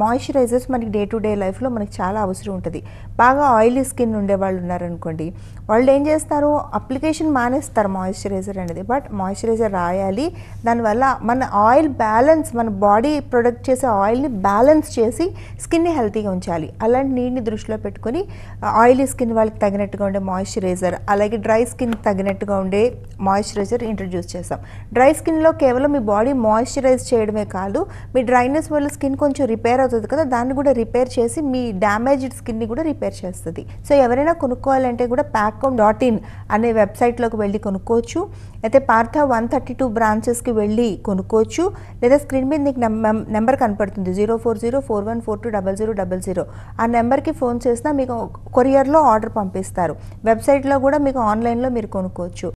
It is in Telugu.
మాయిశ్చరైజర్స్ మనకి డే టు డే లైఫ్లో మనకి చాలా అవసరం ఉంటుంది. బాగా ఆయిలీ స్కిన్ ఉండే వాళ్ళు ఉన్నారనుకోండి వాళ్ళు ఏం చేస్తారు? అప్లికేషన్ మానేస్తారు మాయిశ్చరైజర్ అనేది. బట్ మాయిశ్చరైజర్ రాయాలి. దానివల్ల మన ఆయిల్ బ్యాలెన్స్ మన బాడీ ప్రొడక్ట్ చేసే ఆయిల్ని బ్యాలెన్స్ చేసి స్కిన్ని హెల్తీగా ఉంచాలి. అలాంటి నీటిని దృష్టిలో పెట్టుకొని ఆయిలీ స్కిన్ వాళ్ళకి తగినట్టుగా ఉండే మాయిశ్చరైజర్ అలాగే డ్రై స్కిన్ తగినట్టుగా ఉండే మాయిశ్చరైజర్ ఇంట్రడ్యూస్ చేస్తాం. డ్రై స్కిన్లో కేవలం మీ బాడీ మాయిశ్చరైజ్ చేయడమే కాదు మీ డ్రైనెస్ వల్ల స్కిన్ కొంచెం రిపేర్ అవుతుంది కదా దాన్ని కూడా రిపేర్ చేసి మీ డ్యామేజ్డ్ స్కిన్ని కూడా రిపేర్ చేస్తుంది. సో ఎవరైనా కొనుక్కోవాలంటే కూడా ప్యాక్కోమ్ డాట్ ఇన్ అనే వెబ్సైట్లోకి వెళ్ళి కొనుక్కోవచ్చు. అయితే పార్థ వన్ థర్టీ టూ బ్రాంచెస్కి వెళ్ళి కొనుక్కోవచ్చు. లేదా స్క్రీన్ మీద నీకు నెంబర్ కనపడుతుంది zero four zero four one four two double zero double zero ఆ నెంబర్కి ఫోన్ చేసినా మీకు కొరియర్లో ఆర్డర్ పంపిస్తారు. వెబ్సైట్లో కూడా మీకు ఆన్లైన్లో మీరు కొనుక్కోవచ్చు.